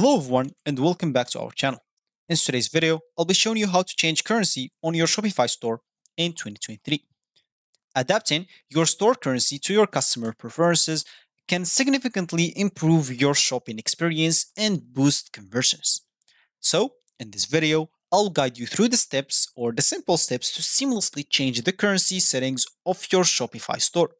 Hello everyone and welcome back to our channel. In today's video, I'll be showing you how to change currency on your Shopify store in 2023. Adapting your store currency to your customer preferences can significantly improve your shopping experience and boost conversions. So, in this video, I'll guide you through the steps or the simple steps to seamlessly change the currency settings of your Shopify store.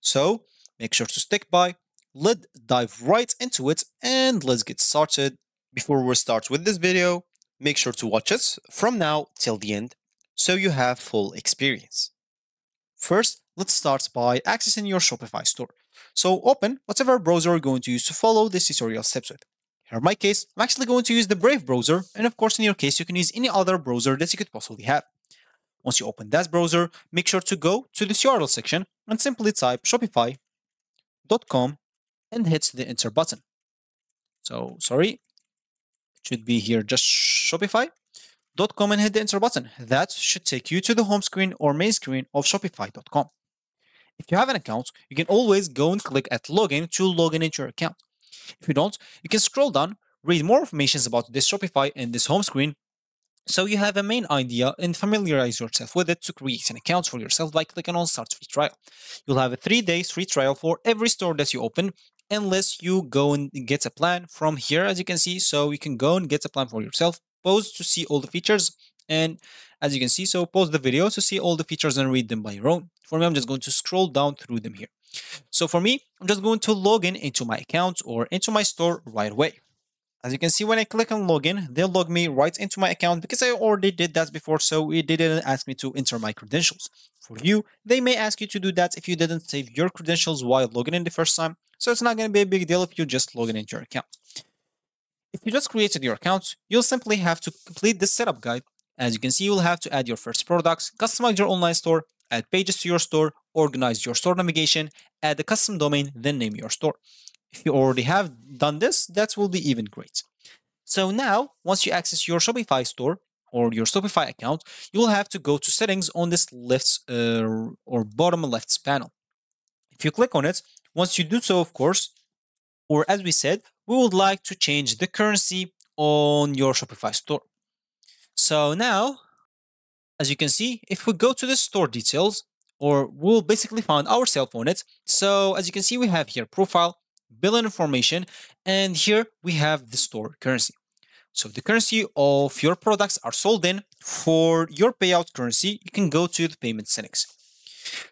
So, make sure to stick by let's dive right into it and let's get started. Before we start with this video, make sure to watch us from now till the end so you have full experience. First, let's start by accessing your Shopify store. So open whatever browser you're going to use to follow this tutorial steps with. Here in my case, I'm actually going to use the Brave browser, and of course in your case, you can use any other browser that you could possibly have. Once you open that browser, make sure to go to the URL section and simply type shopify.com and hit the enter button. So sorry, it should be here just shopify.com and hit the enter button. That should take you to the home screen or main screen of shopify.com. If you have an account, you can always go and click at login to log in into your account. If you don't, you can scroll down, read more information about this Shopify and this home screen, so you have a main idea and familiarize yourself with it to create an account for yourself by clicking on Start Free Trial. You'll have a three days free trial for every store that you open unless you go and get a plan from here as you can see. So you can go and get a plan for yourself pause to see all the features. And as you can see so pause the video to see all the features and read them by your own. For me i'm just going to scroll down through them here. So for me i'm just going to log in into my account or into my store right away as you can see, when I click on login, they'll log me right into my account because I already did that before, so it didn't ask me to enter my credentials. For you, they may ask you to do that if you didn't save your credentials while logging in the first time, so it's not going to be a big deal if you just log in into your account. If you just created your account, you'll simply have to complete the setup guide. As you can see, you'll have to add your first products, customize your online store, add pages to your store, organize your store navigation, add a custom domain, then name your store. If you already have done this, that will be even great. So now, once you access your Shopify store or your Shopify account, you will have to go to settings on this left uh, or bottom left panel. If you click on it, once you do so, of course, or as we said, we would like to change the currency on your Shopify store. So now, as you can see, if we go to the store details, or we'll basically find ourselves on it. So as you can see, we have here profile, billing information, and here we have the store currency. So the currency of your products are sold in. For your payout currency, you can go to the payment settings.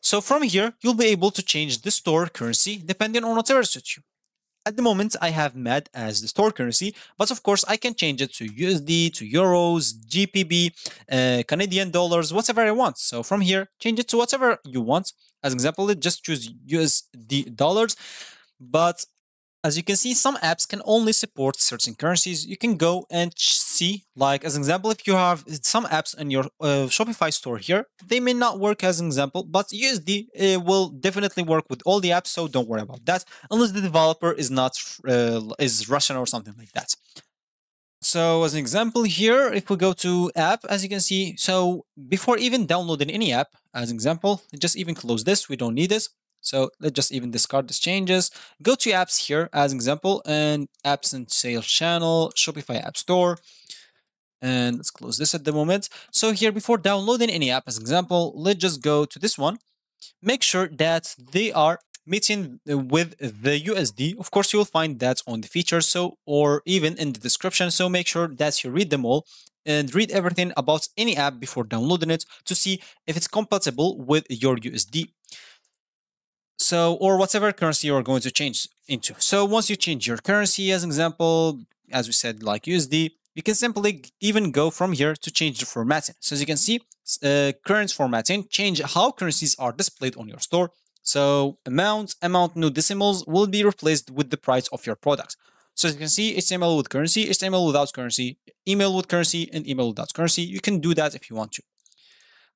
So from here, you'll be able to change the store currency depending on whatever suits you. At the moment, I have MED as the store currency, but of course, I can change it to USD, to Euros, GBP, uh, Canadian dollars, whatever I want. So from here, change it to whatever you want. As example, just choose USD dollars. But as you can see, some apps can only support certain currencies. You can go and see, like as an example, if you have some apps in your uh, Shopify store here, they may not work as an example, but USD uh, will definitely work with all the apps, so don't worry about that, unless the developer is not uh, is Russian or something like that. So as an example here, if we go to app, as you can see, so before even downloading any app, as an example, just even close this, we don't need this. So let's just even discard these changes. Go to apps here as an example and apps and sales channel, Shopify app store. And let's close this at the moment. So here before downloading any app as an example, let's just go to this one. Make sure that they are meeting with the USD. Of course, you will find that on the features so or even in the description. So make sure that you read them all and read everything about any app before downloading it to see if it's compatible with your USD. So, or whatever currency you're going to change into. So once you change your currency, as an example, as we said, like USD, you can simply even go from here to change the formatting. So as you can see, uh, current formatting, change how currencies are displayed on your store. So amount, amount no decimals will be replaced with the price of your products. So as you can see, HTML with currency, HTML without currency, email with currency, and email without currency. You can do that if you want to.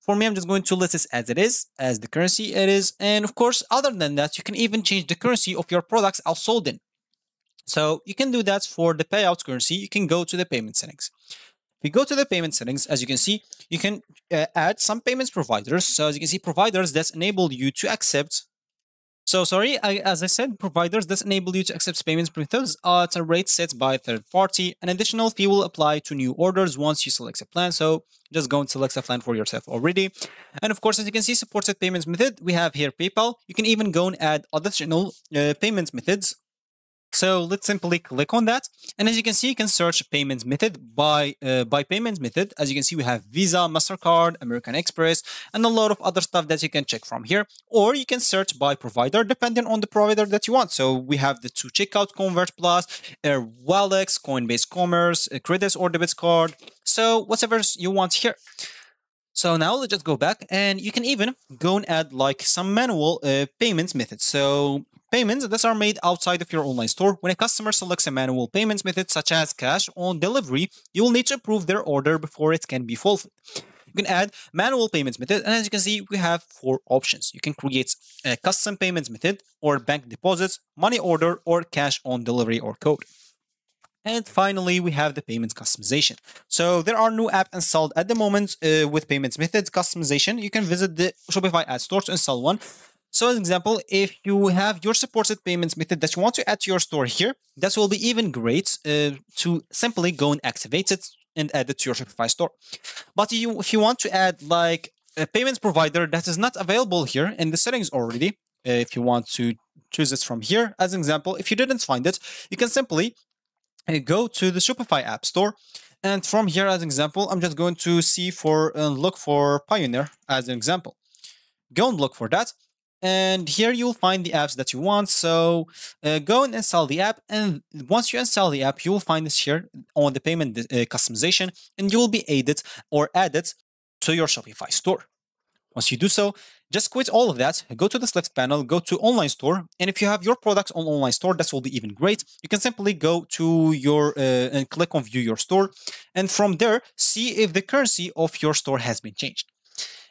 For me, I'm just going to list this as it is, as the currency it is. And of course, other than that, you can even change the currency of your products are sold in. So you can do that for the payout currency. You can go to the payment settings. If you go to the payment settings, as you can see, you can uh, add some payments providers. So as you can see, providers that enable you to accept So sorry, I, as I said, providers that enable you to accept payments methods at a rate set by third party. An additional fee will apply to new orders once you select a plan. So just go and select a plan for yourself already. And of course, as you can see, supported payments method, we have here PayPal. You can even go and add additional uh, payments methods so let's simply click on that. And as you can see, you can search payments method by uh, by payments method. As you can see, we have Visa, MasterCard, American Express, and a lot of other stuff that you can check from here. Or you can search by provider, depending on the provider that you want. So we have the 2Checkout, Convert Plus, Airwallex, Coinbase Commerce, credits or debits card. So whatever you want here. So now let's just go back and you can even go and add like some manual uh, payments methods. So payments that are made outside of your online store. When a customer selects a manual payments method such as cash on delivery, you will need to approve their order before it can be fulfilled. You can add manual payments method and as you can see we have four options. You can create a custom payments method or bank deposits, money order or cash on delivery or code. And finally, we have the payments customization. So there are new apps installed at the moment uh, with payments methods customization. You can visit the Shopify App Store to install one. So as an example, if you have your supported payments method that you want to add to your store here, that will be even great uh, to simply go and activate it and add it to your Shopify store. But you, if you want to add like a payments provider that is not available here in the settings already, uh, if you want to choose it from here, as an example, if you didn't find it, you can simply go to the Shopify App Store. And from here, as an example, I'm just going to see for uh, look for Payoneer as an example. Go and look for that. And here you'll find the apps that you want. So uh, go and install the app. And once you install the app, you will find this here on the payment uh, customization, and you will be added or added to your Shopify store. Once you do so, just quit all of that, go to this left panel, go to online store, and if you have your products on online store, that will be even great. You can simply go to your uh, and click on view your store, and from there, see if the currency of your store has been changed.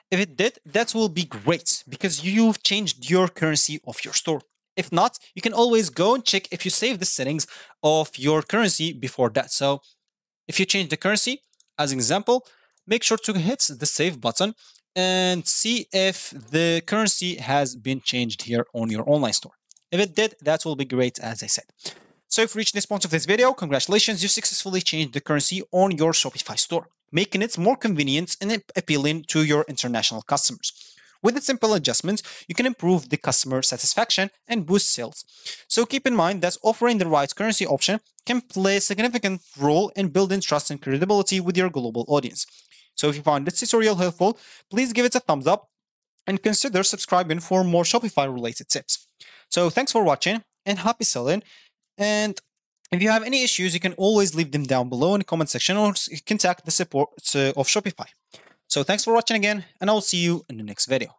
If it did, that will be great because you've changed your currency of your store. If not, you can always go and check if you save the settings of your currency before that. So if you change the currency, as an example, make sure to hit the save button and see if the currency has been changed here on your online store. If it did, that will be great, as I said. So if you reached this point of this video, congratulations, you successfully changed the currency on your Shopify store, making it more convenient and appealing to your international customers. With the simple adjustments, you can improve the customer satisfaction and boost sales. So keep in mind that offering the right currency option can play a significant role in building trust and credibility with your global audience. So if you found this tutorial helpful, please give it a thumbs up and consider subscribing for more Shopify related tips. So thanks for watching and happy selling. And if you have any issues, you can always leave them down below in the comment section or contact the support uh, of Shopify. So thanks for watching again, and I will see you in the next video.